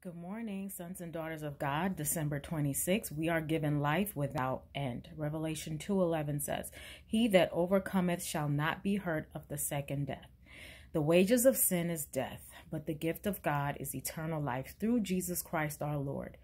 Good morning, sons and daughters of God. December 26. We are given life without end. Revelation 2:11 says, "He that overcometh shall not be hurt of the second death." The wages of sin is death, but the gift of God is eternal life through Jesus Christ our Lord.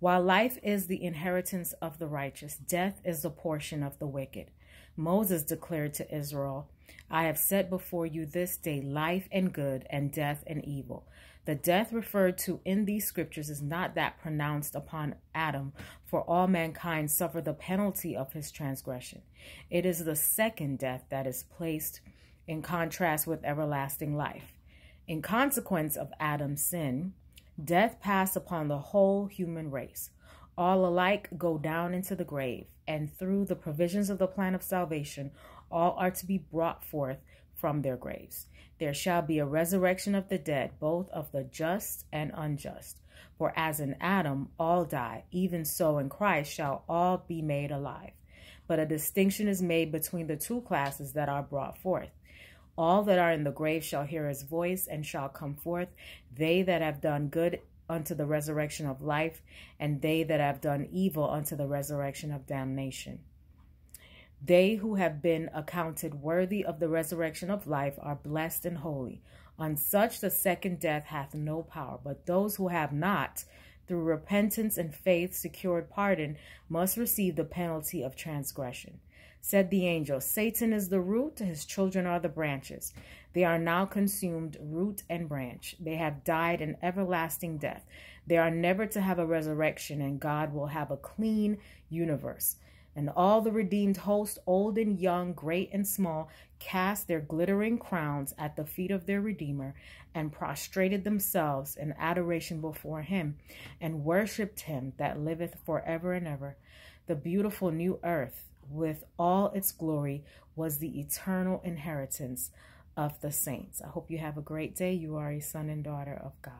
While life is the inheritance of the righteous, death is the portion of the wicked. Moses declared to Israel, I have set before you this day life and good, and death and evil. The death referred to in these scriptures is not that pronounced upon Adam, for all mankind suffer the penalty of his transgression. It is the second death that is placed in contrast with everlasting life. In consequence of Adam's sin, death passed upon the whole human race. All alike go down into the grave, and through the provisions of the plan of salvation, all are to be brought forth from their graves. There shall be a resurrection of the dead, both of the just and unjust. For as in Adam all die, even so in Christ shall all be made alive. But a distinction is made between the two classes that are brought forth. All that are in the grave shall hear his voice and shall come forth, they that have done good unto the resurrection of life, and they that have done evil unto the resurrection of damnation. They who have been accounted worthy of the resurrection of life are blessed and holy. On such the second death hath no power, but those who have not, through repentance and faith, secured pardon, must receive the penalty of transgression. Said the angel, Satan is the root, his children are the branches. They are now consumed, root and branch. They have died an everlasting death. They are never to have a resurrection, and God will have a clean universe. And all the redeemed host, old and young, great and small, cast their glittering crowns at the feet of their Redeemer and prostrated themselves in adoration before him and worshipped him that liveth forever and ever. The beautiful new earth, with all its glory, was the eternal inheritance of the saints. I hope you have a great day. You are a son and daughter of God.